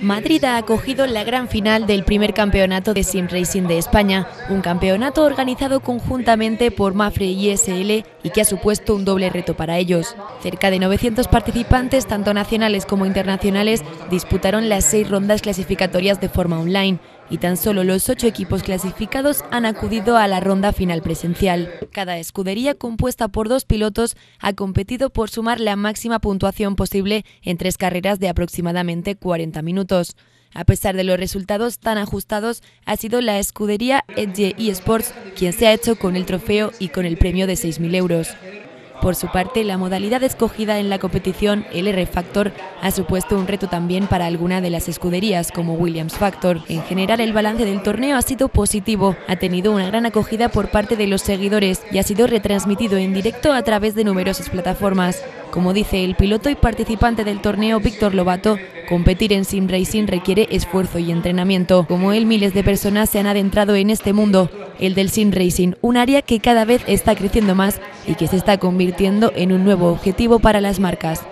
Madrid ha acogido la gran final del primer campeonato de Sim Racing de España, un campeonato organizado conjuntamente por Mafre y SL y que ha supuesto un doble reto para ellos. Cerca de 900 participantes, tanto nacionales como internacionales, disputaron las seis rondas clasificatorias de forma online y tan solo los ocho equipos clasificados han acudido a la ronda final presencial. Cada escudería, compuesta por dos pilotos, ha competido por sumar la máxima puntuación posible en tres carreras de aproximadamente 40 minutos. A pesar de los resultados tan ajustados, ha sido la escudería Edge eSports quien se ha hecho con el trofeo y con el premio de 6.000 euros. Por su parte, la modalidad escogida en la competición, el R-Factor, ha supuesto un reto también para alguna de las escuderías, como Williams Factor. En general, el balance del torneo ha sido positivo, ha tenido una gran acogida por parte de los seguidores y ha sido retransmitido en directo a través de numerosas plataformas. Como dice el piloto y participante del torneo Víctor Lobato, competir en sim racing requiere esfuerzo y entrenamiento. Como él, miles de personas se han adentrado en este mundo, el del sim racing, un área que cada vez está creciendo más y que se está convirtiendo en un nuevo objetivo para las marcas.